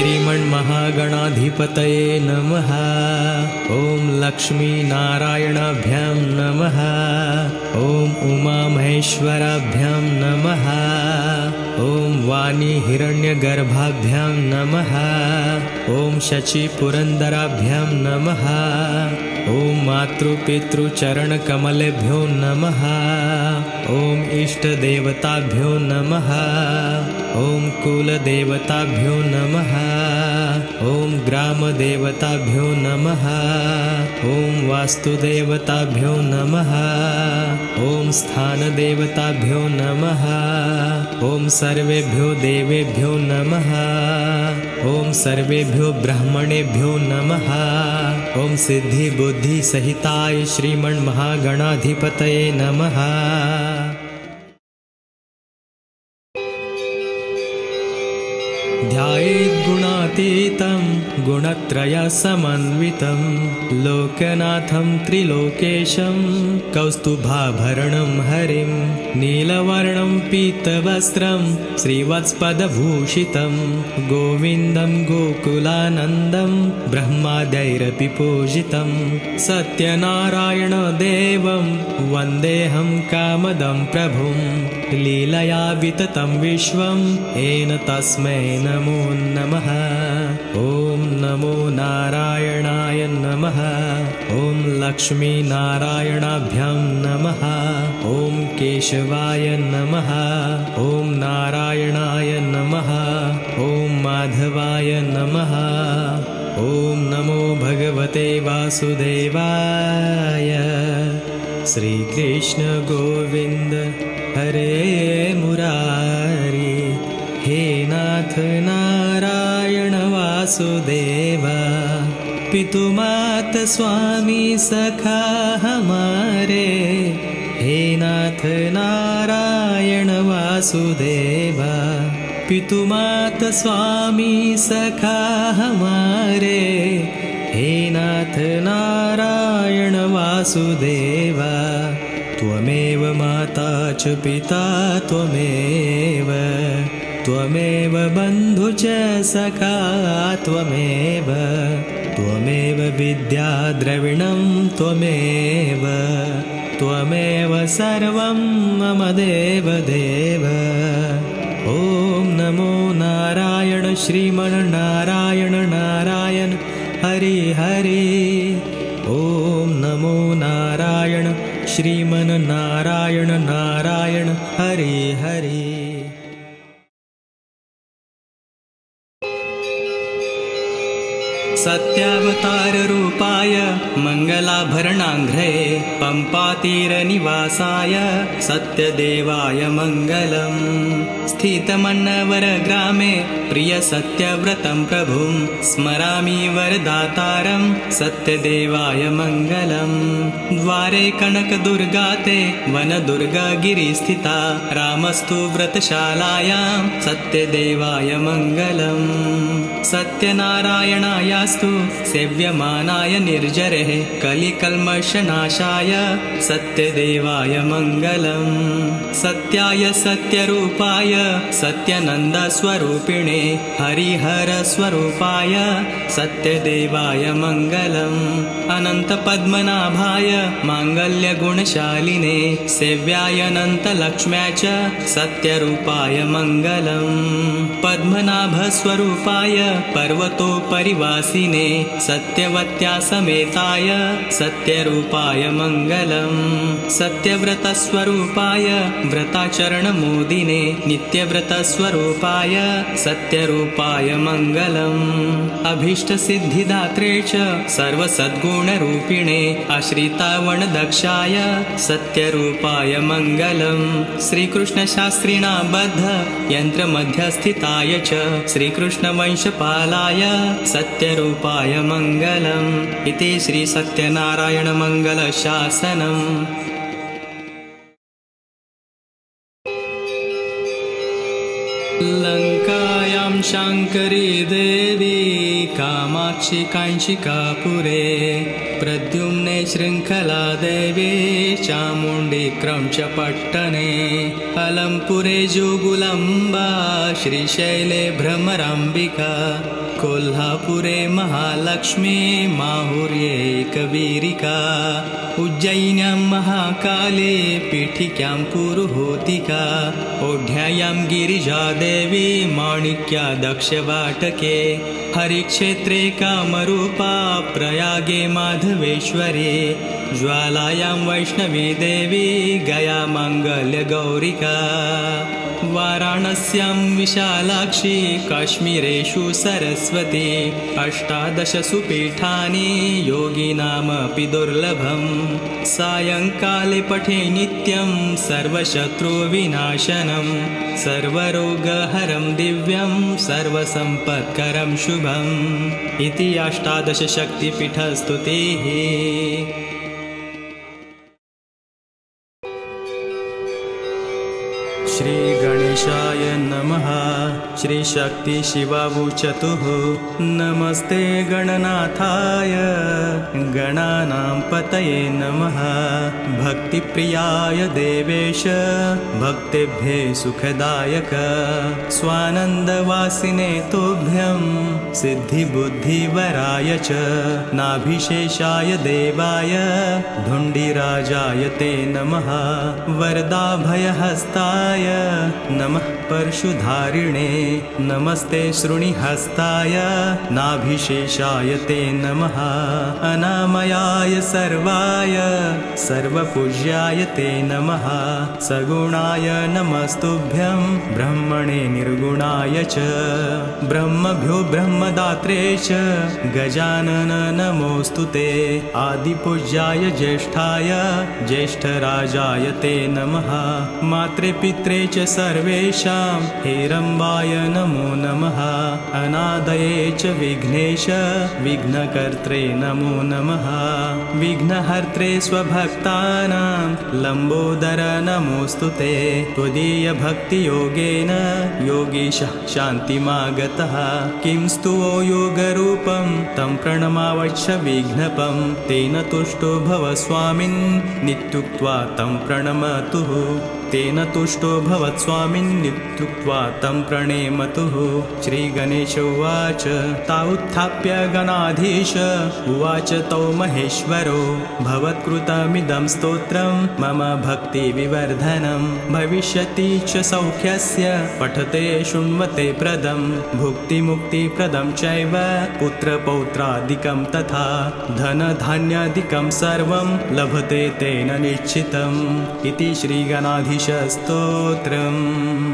श्रीमन्महागणाधिपतये नमः। ॐ लक्ष्मीनारायणाभ्यां नमः। ॐ उमामहेश्वराभ्यां नमः ॐ वाणीहिरण्यगर्भाभ्यां नमः। ॐ शचीपुरन्दराभ्यां नमः। ॐ मातृपितृचरणकमलेभ्यो नमः। ॐ इष्टदेवताभ्यो नमः। ॐ कुलदेवताभ्यो नमः। ॐ ग्रामदेवताभ्यो नमः। ॐ वास्तुदेवताभ्यो नमः। ॐ स्थानदेवताभ्यो नमः। ॐ सर्वेभ्यो देवेभ्यो नमः। ॐ सर्वेभ्यो ब्राह्मणेभ्यो नमः। ॐ सिद्धिबुद्धिसहिताय श्रीमन्महागणाधिपतये नमः ध्यायेद्गुणातीतं गुणत्रयसमन्वितं लोकनाथं त्रिलोकेशं कौस्तुभाभरणं हरिं नीलवर्णं पीतवस्त्रं श्रीवत्स्पदभूषितं गोविन्दं गोकुलानन्दं ब्रह्मादैरपि पूजितं सत्यनारायणदेवं वन्देऽहं कामदं प्रभुं लीलया विततं विश्वं येन तस्मै नमो नमः। ॐ नमो नारायणाय नमः। ॐ लक्ष्मीनारायणाभ्यां नमः। ॐ केशवाय नमः। ॐ नारायणाय नमः ं। माधवाय नमः। ॐ नमो भगवते वासुदेवाय। श्रीकृष्णगोविन्द हरे मुरारी। हे नाथ नारायण वासुदेव स्वामी सखा हमारे। हे नाथ नारायण वासुदेव पितुमात स्वामी सखा हमारे। हे नाथ नारायण वासुदेव त्वमेव माता च पिता त्वमेव त्वमेव बन्धु च सखा त्वमेव त्वमेव विद्याद्रविणं त्वमेव त्वमेव सर्वं मम देवदेव। ॐ नमो नारायण श्रीमन्नारायण नारायण हरि हरि ॐ नमो नारायण श्रीमन्नारायण नारायण हरि हरि। सत्यावताररूपाय मङ्गलाभरणाङ्घ्रे पम्पातीरनिवासाय सत्यदेवाय मङ्गलम्। स्थितमन्नवरग्रामे प्रियसत्यव्रतं प्रभुं स्मरामि वरदातारं सत्यदेवाय मङ्गलम्। द्वारे कनकदुर्गाते वनदुर्गागिरिस्थिता रामस्तु व्रतशालायां सत्यदेवाय मङ्गलम्। सत्यनारायणायास्तु सेव्यमानाय निर्जरे कलिकल्मषनाशाय सत्यदेवाय मङ्गलम् सत्याय सत्यरूपाय सत्यनन्दस्वरूपिणे हरिहरस्वरूपाय सत्यदेवाय मङ्गलम् अनन्तपद्मनाभाय माङ्गल्यगुणशालिने सेव्यायनन्तलक्ष्म्या च सत्यरूपाय मङ्गलम् पद्मनाभस्वरूपाय पर्वतोपरिवासिने सत्यवत्या समेताय सत्यरूपाय मङ्गलम् सत्यव्रतस्वरूपाय व्रताचरणमोदिने नित्यव्रतस्वरूपाय सत्यरूपाय मङ्गलम् अभीष्टसिद्धिदात्रे च सर्वसद्गुणरूपिणे आश्रितावणदक्षाय सत्यरूपाय मङ्गलम् श्रीकृष्णशास्त्रिणा बद्ध यन्त्रमध्यस्थिताय च श्रीकृष्णवंशपालाय सत्यरूपाय मङ्गलम् इति श्रीसत्यनारायणमङ्गलशासनम् लङ्कायां शाङ्करी देवी कामाक्षि काञ्चिकापुरे प्रद्युम्ने शृङ्खलादेवी चामुण्डी क्रौञ्चपट्टने अलम्पुरे जोगुलम्बा श्रीशैले भ्रमराम्बिका कोल्हापुरे महालक्ष्मी माहुर्यैकवीरिका उज्जयिन्यां महाकाले पीठिक्यां पुरुहोतिका ओढ्यायां गिरिजादेवी माणिक्या दक्षवाटके हरिक्षेत्रे कामरूपा प्रयागे माधवेश्वरे ज्वालायां वैष्णवी देवी गया माङ्गल्यगौरिका वाराणस्यां विशालाक्षी काश्मीरेषु सरस्वती। अष्टादशसु पीठानि योगिनामपि दुर्लभम्। सायङ्काले पठे नित्यं सर्वशत्रुविनाशनं सर्वरोगहरं दिव्यं सर्वसम्पत्करं शुभम्। इति अष्टादशशक्तिपीठस्तुतिः ಗಣಿ श्रीगणेशाय नमः। श्रीशक्तिशिवावुचतुः नमस्ते गणनाथाय। गणानां पतये नमः। भक्तिप्रियाय देवेश। भक्तेभ्ये सुखदायक। स्वानन्दवासिने तुभ्यं। सिद्धिबुद्धिवराय च। नाभिशेषाय देवाय। धुण्डिराजाय ते नमः। वरदाभयहस्ताय। नमः परशुधारिणे। नमस्ते शृणिहस्ताय। नाभिशेषाय ते नमः। अनामयाय सर्वाय। सर्वपूज्याय ते नमः। सगुणाय नमस्तुभ्यं। ब्रह्मणे निर्गुणाय च। ब्रह्मभ्यो ब्रह्मदात्रे च। गजानन नमोऽस्तु ते। आदिपूज्याय ज्येष्ठाय। ज्येष्ठराजाय ते नमः। मात्रे पित्रे च सर्वेषां हेरम्बाय नमो नमः। अनादये च विघ्नेश विघ्नकर्त्रे नमो नमः। विघ्नहर्त्रे स्वभक्तानां लम्बोदर नमोऽस्तु ते। त्वदीयभक्तियोगेन योगीशः शान्तिमागतः। किं स्तुवो योगरूपं तं प्रणमावच्छ विघ्नपं। तेन तुष्टो भव स्वामिन् नित्युक्त्वा तं प्रणमतुः तेन तुष्टो भवत्स्वामिन्नित्युक्त्वा तं प्रणेमतुः। श्रीगणेश उवाच तावुत्थाप्य गणाधीश। उवाच तौ महेश्वरो भवत्कृतमिदं स्तोत्रं मम भक्तिविवर्धनं। भविष्यति च सौख्यस्य पठते शृण्वते प्रदं। भुक्तिमुक्तिप्रदं चैव पुत्रपौत्रादिकं तथा। धनधान्यादिकं सर्वं लभते तेन निश्चितम्। इति श्रीगणाधीश स्तोत्रम्।